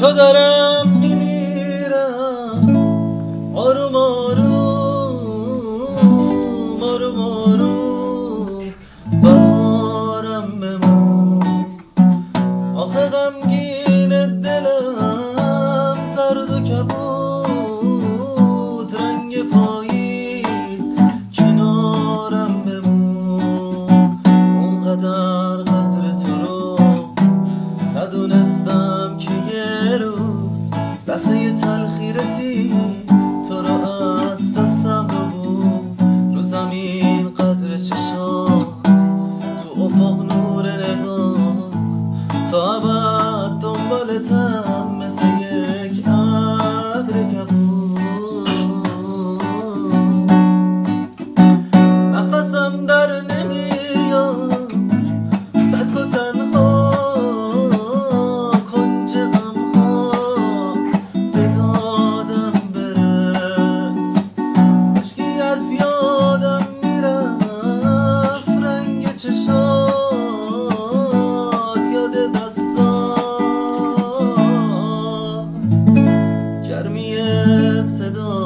تو دارم میمیرم. آروم لحظه تلخی رسید تو رو از دستم بود رو زمین قدر چشام تو افق نور نگاه. تا ابد دنبالتم گرمی صدا.